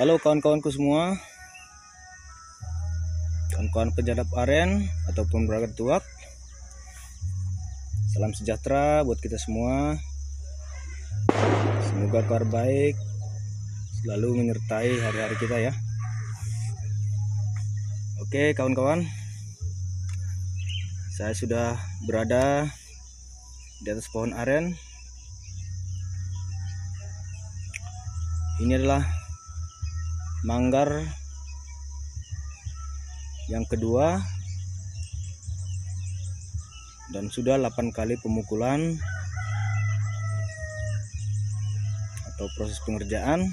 Halo kawan-kawanku semua. Kawan-kawan penjadap aren Ataupun beragat tuak. Salam sejahtera buat kita semua. Semoga kabar baik Selalu menyertai hari-hari kita ya. Oke kawan-kawan. Saya sudah berada Di atas pohon aren. Ini adalah manggar. Yang kedua dan sudah 8 kali pemukulan atau proses pengerjaan.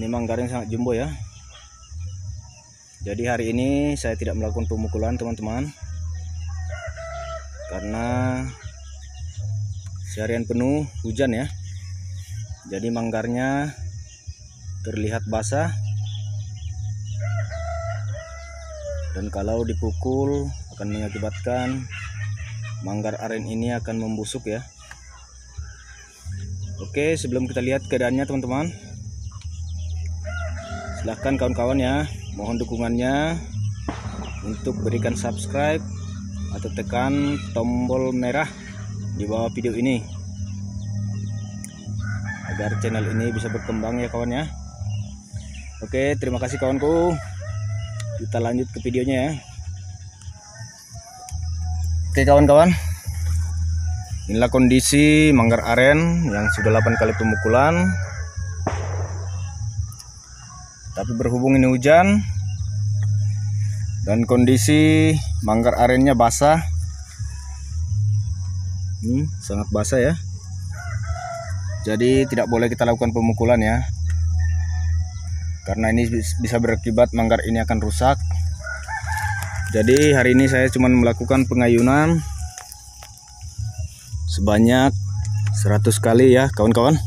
Ini manggar yang sangat jumbo ya. Jadi hari ini saya tidak melakukan pemukulan teman-teman. Karena seharian penuh hujan ya jadi manggarnya terlihat basah. Dan kalau dipukul akan mengakibatkan manggar aren ini akan membusuk ya. Oke sebelum kita lihat keadaannya teman-teman. Silahkan kawan-kawan ya mohon dukungannya untuk berikan subscribe atau tekan tombol merah di bawah video ini agar channel ini bisa berkembang ya kawan ya. Oke terima kasih kawanku. Kita lanjut ke videonya ya. Oke kawan-kawan. Inilah kondisi manggar aren yang sudah 8 kali pemukulan. Tapi berhubung ini hujan dan kondisi manggar arennya basah. Hmm, sangat basah ya jadi tidak boleh kita lakukan pemukulan ya. Karena ini bisa berakibat manggar ini akan rusak. Jadi hari ini saya cuma melakukan pengayunan sebanyak 100 kali ya kawan-kawan.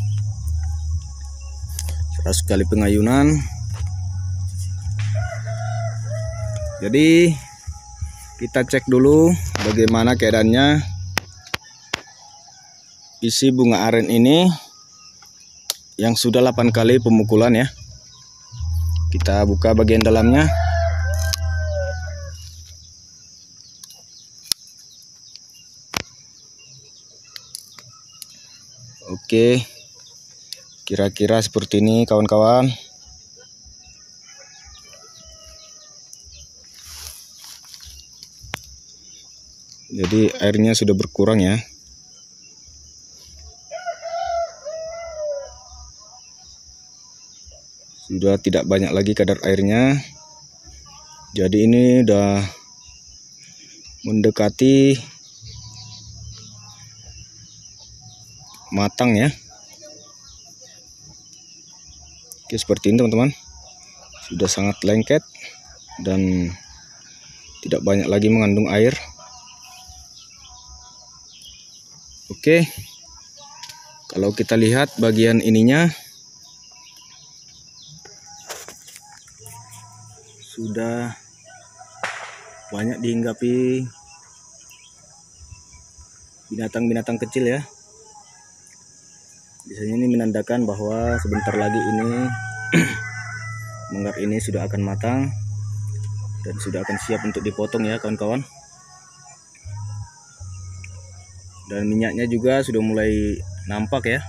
100 kali pengayunan. Jadi kita cek dulu bagaimana keadaannya isi bunga aren ini yang sudah 8 kali pemukulan ya. Kita buka bagian dalamnya. Oke. Kira-kira seperti ini kawan-kawan. Jadi airnya sudah berkurang ya sudah tidak banyak lagi kadar airnya. Jadi ini udah mendekati matang ya. Oke seperti ini teman-teman. Sudah sangat lengket dan tidak banyak lagi mengandung air. Oke kalau kita lihat bagian ininya sudah. Banyak dihinggapi. Binatang-binatang kecil ya. Biasanya ini menandakan bahwa sebentar lagi ini manggar ini sudah akan matang dan sudah akan siap untuk dipotong ya kawan-kawan. Dan minyaknya juga sudah mulai nampak ya.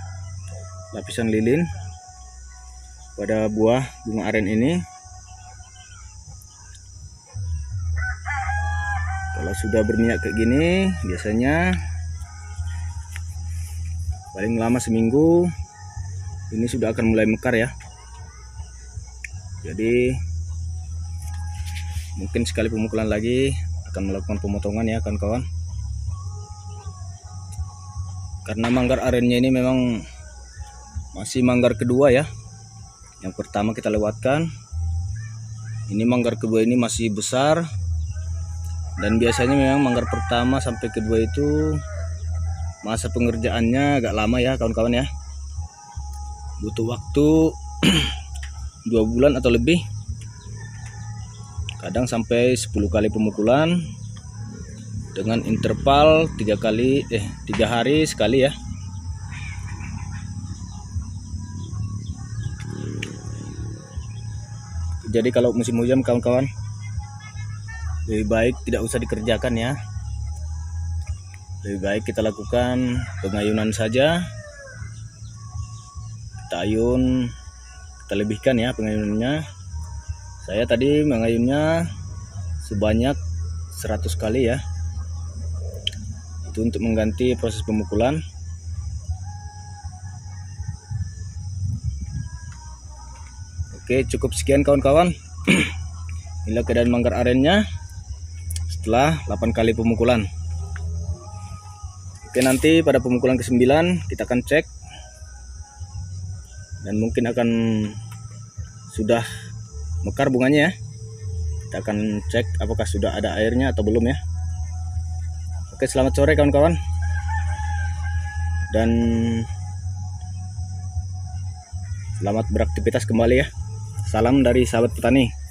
Lapisan lilin pada buah bunga aren ini kalau sudah berminyak kayak gini biasanya paling lama seminggu ini sudah akan mulai mekar ya. Jadi mungkin sekali pemukulan lagi akan melakukan pemotongan ya kawan-kawan. Karena manggar arennya ini memang masih manggar kedua ya. Yang pertama kita lewatkan. Ini manggar kedua ini masih besar dan biasanya memang manggar pertama sampai kedua itu masa pengerjaannya agak lama ya kawan-kawan ya. Butuh waktu dua bulan atau lebih. Kadang sampai 10 kali pemukulan dengan interval tiga kali eh tiga hari sekali ya. Jadi kalau musim hujan kawan-kawan lebih baik tidak usah dikerjakan ya. Lebih baik kita lakukan pengayunan saja. Kita ayun kita lebihkan ya pengayunannya. Saya tadi mengayunnya sebanyak 100 kali ya. Itu untuk mengganti proses pemukulan. Oke cukup sekian kawan-kawan. Inilah keadaan manggar arennya Setelah 8 kali pemukulan. Oke nanti pada pemukulan ke-9 Kita akan cek. Dan mungkin akan Sudah Mekar bunganya ya. Kita akan cek apakah sudah ada airnya atau belum ya. Oke selamat sore kawan-kawan. Dan Selamat beraktivitas kembali ya. Salam dari sahabat petani.